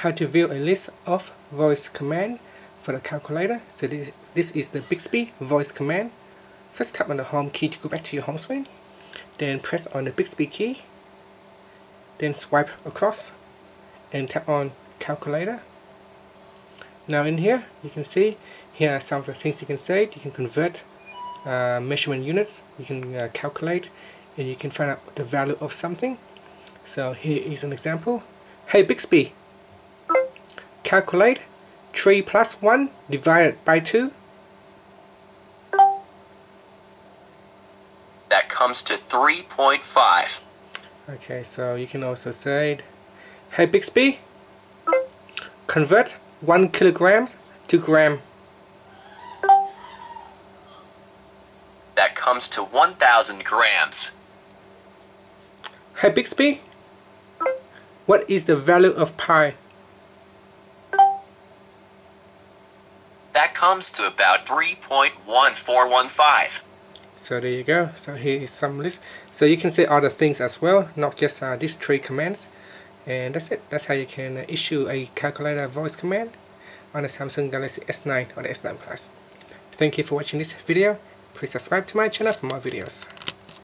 how to view a list of voice command for the calculator. So this, this is the Bixby voice command. First tap on the home key to go back to your home screen. Then press on the Bixby key. Then swipe across and tap on calculator. Now in here you can see here are some of the things you can say. You can convert uh, measurement units, you can uh, calculate and you can find out the value of something. So here is an example. Hey Bixby, calculate 3 plus 1 divided by 2. That comes to 3.5. Okay, so you can also say, Hey Bixby, convert 1 kilogram to gram. That comes to 1,000 grams. Hey Bixby, what is the value of pi? That comes to about 3.1415. So there you go. So here is some list. So you can see other things as well, not just uh, these three commands. And that's it. That's how you can issue a calculator voice command on the Samsung Galaxy S9 or the S9 Plus. Thank you for watching this video. Please subscribe to my channel for more videos.